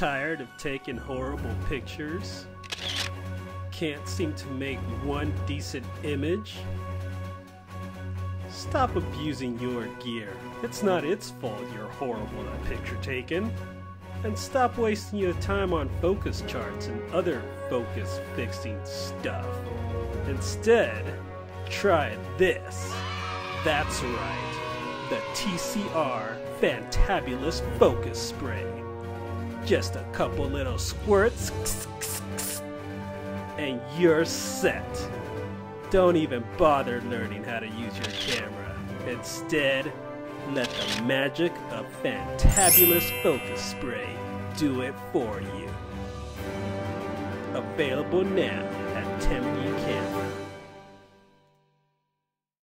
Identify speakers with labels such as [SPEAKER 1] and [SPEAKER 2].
[SPEAKER 1] Tired of taking horrible pictures? Can't seem to make one decent image? Stop abusing your gear. It's not its fault you're horrible at picture taking. And stop wasting your time on focus charts and other focus fixing stuff. Instead, try this. That's right, the TCR Fantabulous Focus Spray. Just a couple little squirts, and you're set. Don't even bother learning how to use your camera. Instead, let the magic of Fantabulous Focus Spray do it for you. Available now.